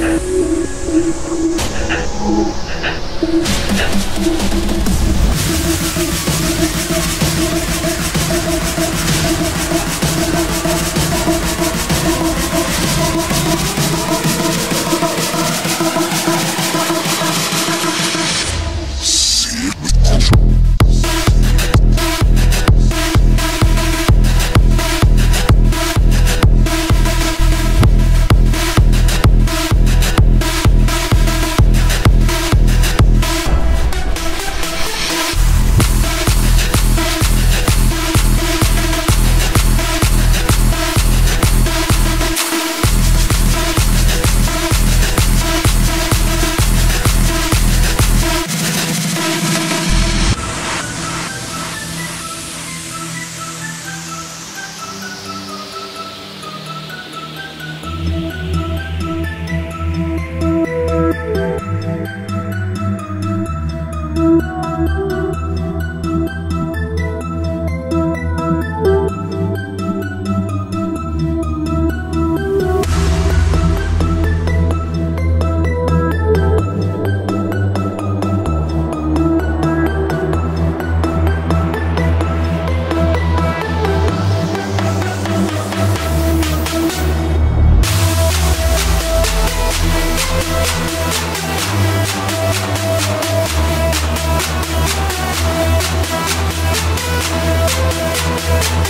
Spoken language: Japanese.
Thank you. Thank you.